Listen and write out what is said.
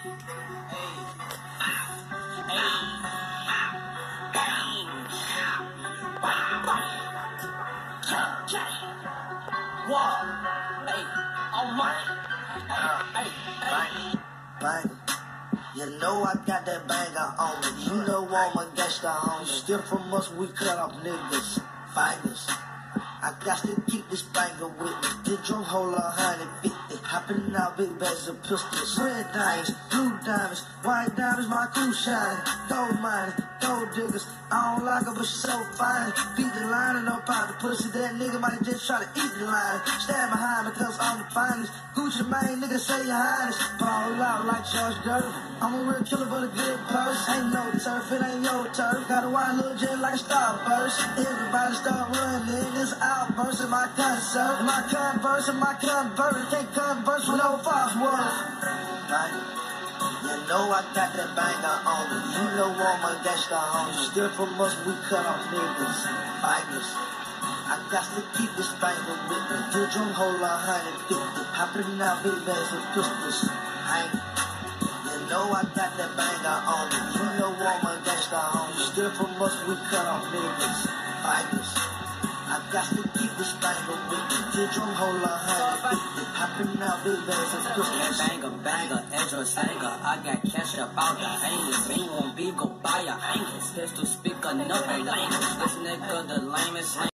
You know I got that banger on me. You know I'm a gangster on you. Still from us, we cut off niggas. Fingers. I got to this banger with me. Did a hundred fifty. Hopping out big bags of pistols. Red diamonds, blue diamonds, white diamonds, my crew shine. Gold mining, gold diggers. I don't like her, but she's so fine. Beat the line and up out the pussy. That nigga might just try to eat the line. Stand behind me cause I'm the finest. Gucci Mane, nigga say your highness. Fall out like George Gervin. I'm a real killer, but a good purse. Ain't no turf, it ain't your turf. Got a wide little jet like a starburst. Everybody start running. This outburst in my concert. My converse and my convert. Can't converse with no words. Right? You know I got that banger on me. You know I'm a gangster you. Still from us, we cut off niggas. Fighters. I got to keep this banger with me. Did drum hold a hundred fifty. Hopping out big bags of pistols. I you know I got that banger on me. You know I'm a gangster on you. Still from us, we cut off niggas. Fighters. I got to keep this banger with me. Did drum hold a hundred fifty. Hopping out big bags of pistols. Banger, banger, Andrew Sanger. I got cash up out the hangers. Me won't be go buy a hangers. Pistol speak another language. This nigga the lamest.